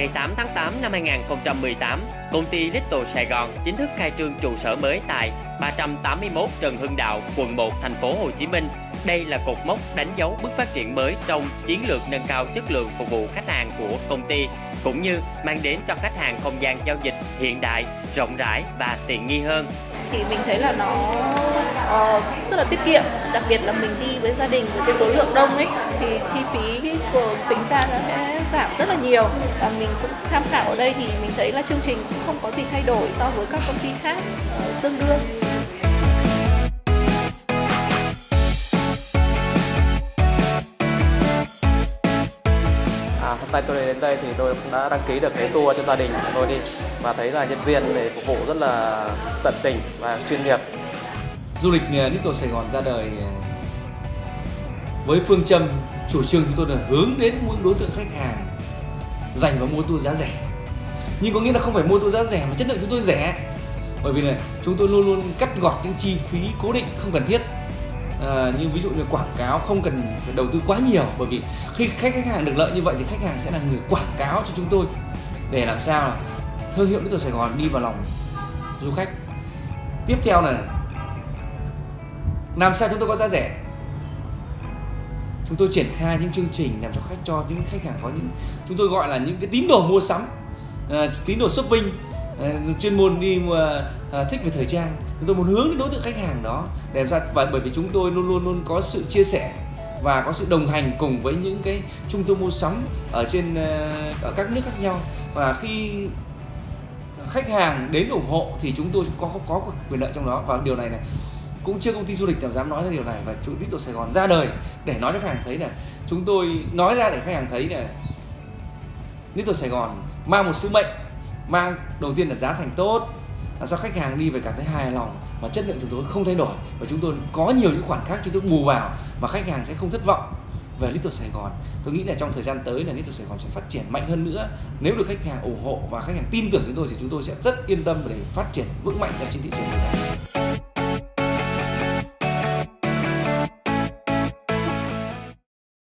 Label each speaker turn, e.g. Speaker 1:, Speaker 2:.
Speaker 1: Ngày 8 tháng 8 năm 2018, công ty Little Sài Gòn chính thức khai trương trụ sở mới tại 381 Trần Hưng Đạo, quận 1, thành phố Hồ Chí Minh. Đây là cột mốc đánh dấu bước phát triển mới trong chiến lược nâng cao chất lượng phục vụ khách hàng của công ty, cũng như mang đến cho khách hàng không gian giao dịch hiện đại, rộng rãi và tiện nghi hơn
Speaker 2: thì mình thấy là nó uh, rất là tiết kiệm. Đặc biệt là mình đi với gia đình với cái số lượng đông ấy thì chi phí của tính ra nó sẽ giảm rất là nhiều. Và mình cũng tham khảo ở đây thì mình thấy là chương trình cũng không có gì thay đổi so với các công ty khác uh, tương đương.
Speaker 3: Hôm nay tôi đến đây thì tôi cũng đã đăng ký được cái tour cho gia đình của tôi đi và thấy là nhân viên để phục vụ rất là tận tình và chuyên nghiệp.
Speaker 4: Du lịch à, Little Sài Gòn ra đời à, với phương châm chủ trương chúng tôi là hướng đến những đối tượng khách hàng dành và mua tour giá rẻ. Nhưng có nghĩa là không phải mua tour giá rẻ mà chất lượng chúng tôi rẻ. Bởi vì này chúng tôi luôn luôn cắt gọt những chi phí cố định không cần thiết Ờ, à, như ví dụ như quảng cáo không cần phải đầu tư quá nhiều bởi vì khi khách khách hàng được lợi như vậy thì khách hàng sẽ là người quảng cáo cho chúng tôi để làm sao là thương hiệu Little Sài Gòn đi vào lòng du khách. Tiếp theo là làm sao chúng tôi có giá rẻ? Chúng tôi triển khai những chương trình làm cho khách cho những khách hàng có những chúng tôi gọi là những cái tín đồ mua sắm uh, tín đồ shopping. Ờ, chuyên môn đi mà thích về thời trang. Chúng tôi muốn hướng đến đối tượng khách hàng đó để làm sao? Và bởi vì chúng tôi luôn luôn luôn có sự chia sẻ và có sự đồng hành cùng với những cái trung tâm mua sắm ở trên à, ở các nước khác nhau. Và khi khách hàng đến ủng hộ thì chúng tôi có có, có quyền lợi trong đó. Và điều này này cũng chưa công ty du lịch nào dám nói ra điều này. Và chủ Little Sài Gòn ra đời để nói cho khách hàng thấy là chúng tôi nói ra để khách hàng thấy là Little Sài Gòn mang một sứ mệnh mang, đầu tiên là giá thành tốt. Là sao khách hàng đi về cảm thấy hài lòng và chất lượng chúng tôi không thay đổi và chúng tôi có nhiều những khoản khác chúng tôi bù vào mà khách hàng sẽ không thất vọng. Về Little Sài Gòn, tôi nghĩ là trong thời gian tới là Little Sài Gòn sẽ phát triển mạnh hơn nữa. Nếu được khách hàng ủng hộ và khách hàng tin tưởng chúng tôi thì chúng tôi sẽ rất yên tâm để phát triển vững mạnh ở trên thị trường này